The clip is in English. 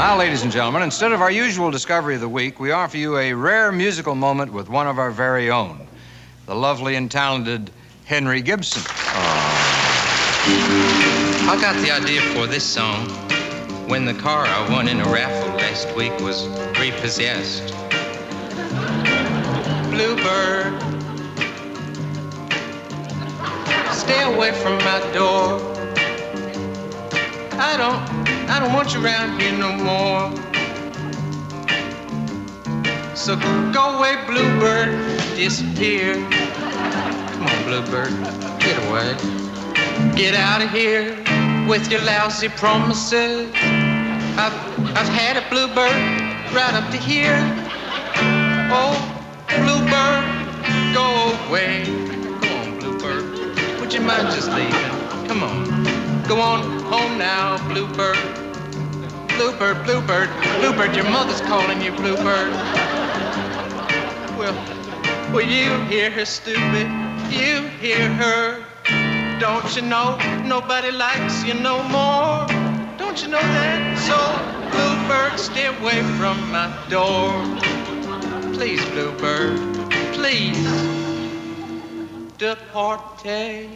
Now, ladies and gentlemen, instead of our usual discovery of the week, we offer you a rare musical moment with one of our very own, the lovely and talented Henry Gibson. I got the idea for this song when the car I won in a raffle last week was repossessed. Bluebird, stay away from my door. I don't, I don't want you around here no more. So go away, Bluebird, disappear. Come on, Bluebird, get away. Get out of here with your lousy promises. I've, I've had a bluebird right up to here. Oh, bluebird, go away. Come on, bluebird. Would you mind just leaving? Come on. Go on home now, bluebird. Bluebird, bluebird, bluebird, your mother's calling you, bluebird. Well, will you hear her, stupid? You hear her. Don't you know nobody likes you no more? Don't you know that? So, Bluebird, stay away from my door. Please, Bluebird, please. Departe.